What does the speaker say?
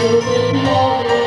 you will know.